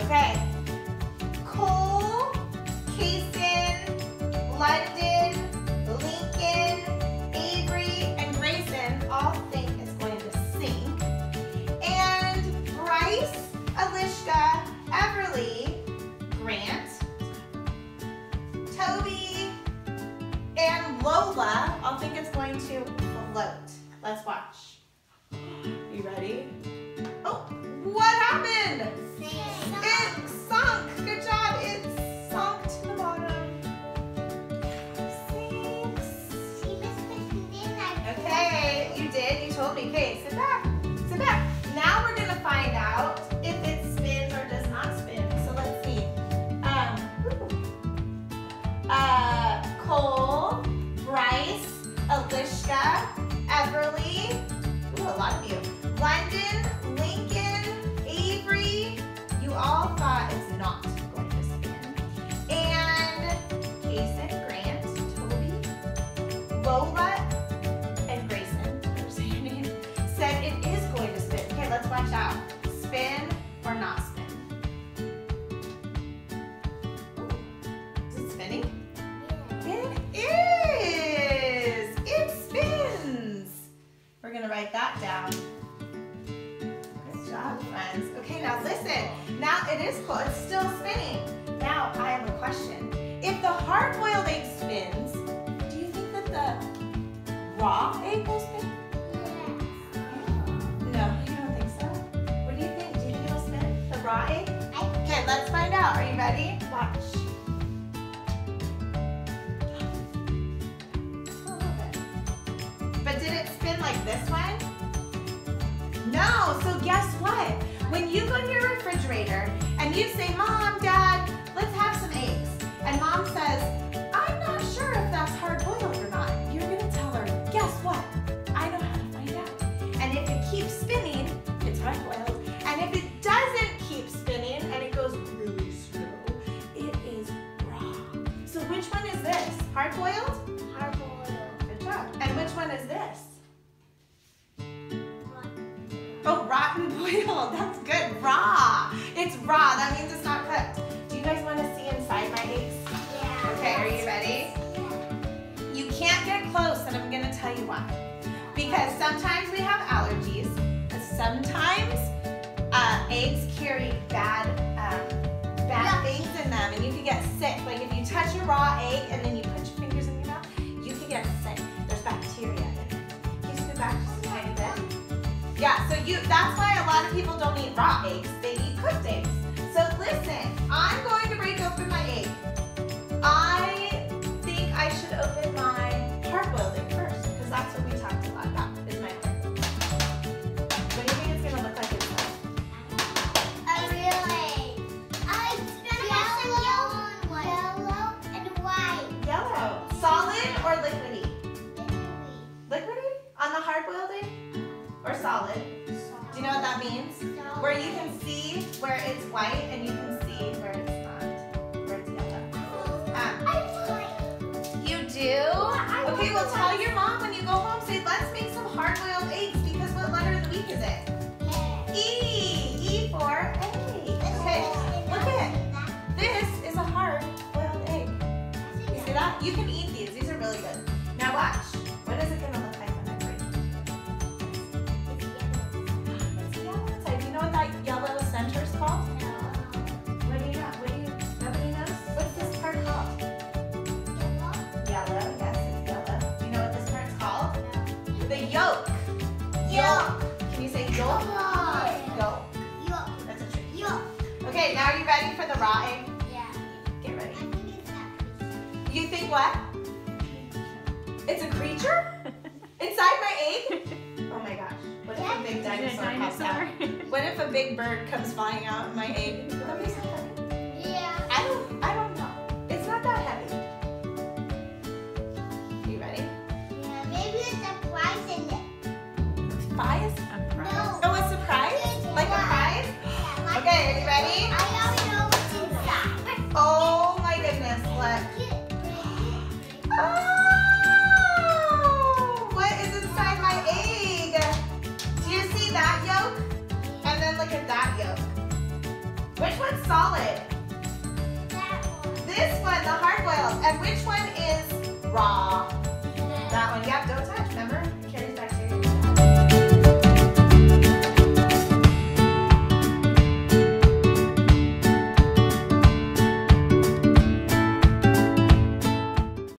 Okay. Cole, Kason, London, Lincoln, Avery, and Grayson all think it's going to sink. And Bryce, Alishka, Everly, Grant, Toby, and Lola all think it's going to float. Let's watch. You ready? Told me. Okay, sit back. Sit back. Now we're gonna find out if it spins or does not spin. So let's see. Um, uh, Cole, Bryce, Alicia, Everly. Ooh, a lot of you. London, Lincoln, Avery. You all thought it's not going to spin. And Kason, Grant, Toby, Lola, that down. Good job, friends. Okay, now listen. Now it is cool. It's still spinning. Now I have a question. If the hard-boiled egg spins, do you think that the raw egg will spin? No, you don't think so. What do you think? Do you think it'll spin? The raw egg? Okay, let's find out. Are you ready? Watch. A little bit. But did it spin like this one? No, so guess what? When you go to your refrigerator and you say, Mom, Dad, let's have some eggs. And Mom says, I'm not sure if that's hard boiled or not. You're gonna tell her, guess what? I know how to find out. And if it keeps spinning, it's hard boiled. And if it doesn't keep spinning and it goes really slow, it is raw. So which one is this? Hard boiled? Hard boiled. Good job. And which one is this? Boiled. That's good. Raw. It's raw. That means it's not cooked. Do you guys want to see inside my eggs? Yeah. Okay, are you ready? You can't get close, and I'm going to tell you why. Because sometimes we have allergies, and sometimes uh, eggs carry bad, um, bad things in them, and you can get sick. Like if you touch a raw egg and then you put your fingers so you that's why a lot of people don't eat raw eggs. They eat cooked eggs. So listen, I'm going to break open my egg. I think I should open my hard-boiled egg first, because that's what we talked a lot about, is my hard-boiled. What do you think it's gonna look like inside? A real egg. Yellow and white. Yellow. Solid or liquidy? liquidy? Liquidy? On the hard-boiled egg? Or solid? Do you know what that means? Where you can see where it's white and you can see where it's not, where it's yellow. Um, you do? Okay, well tell your mom Yolk? Yolk. That's a trick. Okay, now are you ready for the raw egg? Get ready. You think what? It's a creature? Inside my egg? Oh my gosh. What if a big a dinosaur pops out? What if a big bird comes flying out of my egg? ready? I already know what's inside. Oh my goodness, look. Oh, what is inside my egg? Do you see that yolk? And then look at that yolk. Which one's solid? This one, the hard boiled. And which one is raw? That one, yep, don't